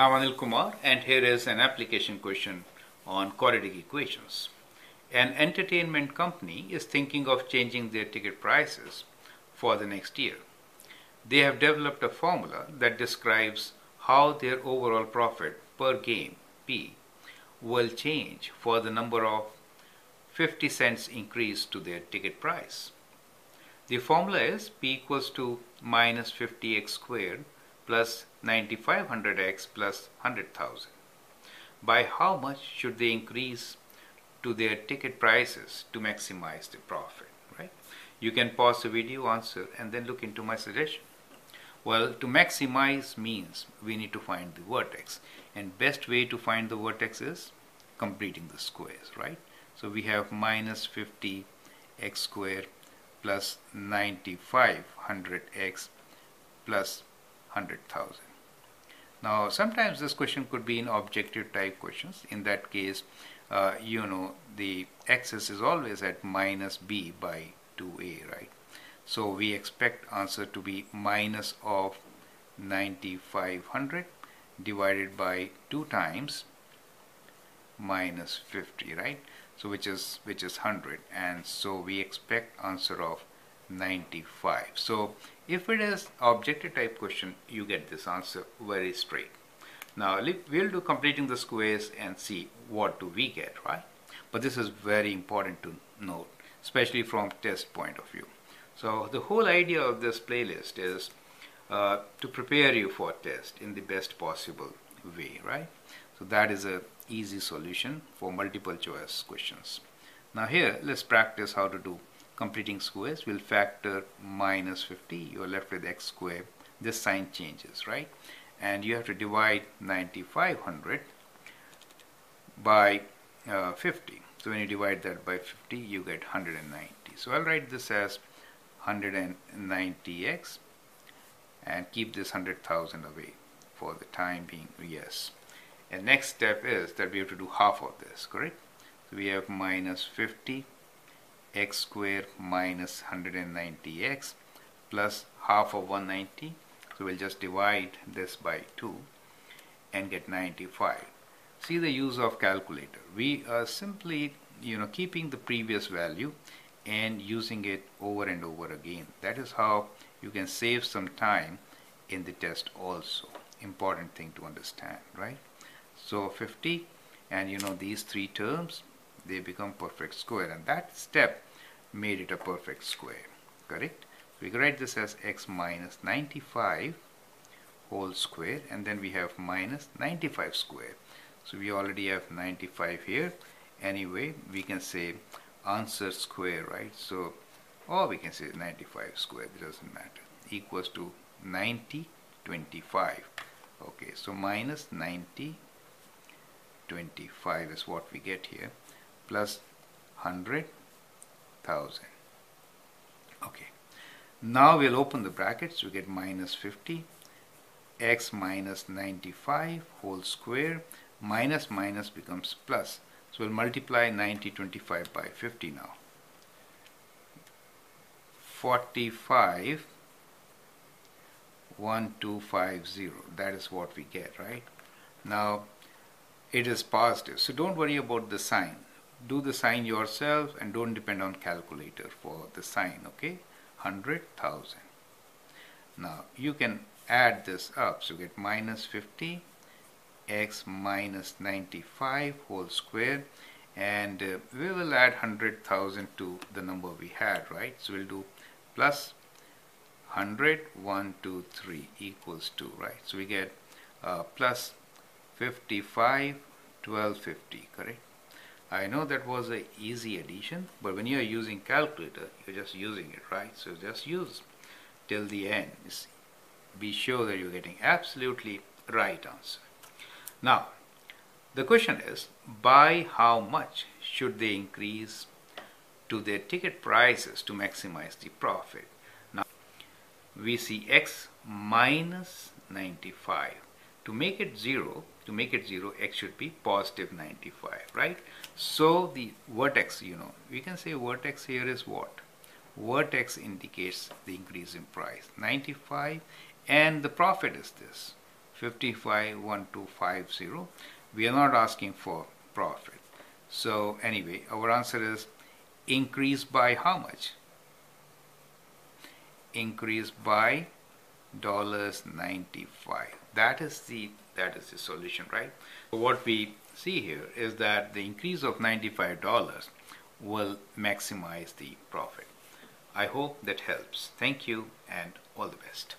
I'm Anil Kumar and here is an application question on quadratic equations. An entertainment company is thinking of changing their ticket prices for the next year. They have developed a formula that describes how their overall profit per game, P, will change for the number of 50 cents increase to their ticket price. The formula is P equals to minus 50x squared plus 9500x plus 100,000. By how much should they increase to their ticket prices to maximize the profit, right? You can pause the video, answer, and then look into my suggestion. Well, to maximize means we need to find the vertex. And best way to find the vertex is completing the squares, right? So we have minus 50 x squared plus 9500x plus 100,000. Now sometimes this question could be in objective type questions. In that case, uh, you know the axis is always at minus b by 2a, right? So we expect answer to be minus of 9500 divided by 2 times minus 50, right? So which is which is 100 and so we expect answer of 95. So if it is objective type question, you get this answer very straight. Now we'll do completing the squares and see what do we get, right? But this is very important to note, especially from test point of view. So the whole idea of this playlist is uh, to prepare you for test in the best possible way, right? So that is a easy solution for multiple choice questions. Now here, let's practice how to do completing squares will factor minus 50 you're left with x squared this sign changes right? And you have to divide 9500 by uh, 50 so when you divide that by 50 you get 190 so I'll write this as 190x and keep this 100,000 away for the time being yes. And next step is that we have to do half of this correct? So we have minus 50 x square minus 190x plus half of 190 so we'll just divide this by 2 and get 95 see the use of calculator. We are simply you know keeping the previous value and using it over and over again. That is how you can save some time in the test also. Important thing to understand right? So 50 and you know these three terms they become perfect square and that step made it a perfect square correct? We can write this as x minus 95 whole square and then we have minus 95 square. So we already have 95 here. Anyway we can say answer square right? So or we can say 95 square it doesn't matter. Equals to 90 25 okay so minus 90 25 is what we get here plus 100,000 okay. Now we'll open the brackets. We get minus 50 x minus 95 whole square minus minus becomes plus. So we'll multiply 90 25 by 50 now. 45 1250 that is what we get right? Now it is positive. So don't worry about the sign do the sign yourself and don't depend on calculator for the sign okay? 100,000 now you can add this up. So get minus 50 x minus 95 whole square and uh, we will add 100,000 to the number we had right? So we'll do plus 100 1 2 3 equals 2 right? So we get uh, plus 55 1250 correct I know that was a easy addition but when you're using calculator you're just using it right? So just use till the end. Be sure that you're getting absolutely right answer. Now the question is by how much should they increase to their ticket prices to maximize the profit? Now we see x minus 95 to make it 0 to make it 0 x should be positive 95 right so the vertex you know we can say vertex here is what vertex indicates the increase in price 95 and the profit is this 551250. We are not asking for profit. So anyway, our answer is increase by how much? Increase by dollars 95. That is the that is the solution, right? What we see here is that the increase of $95 will maximize the profit. I hope that helps. Thank you and all the best.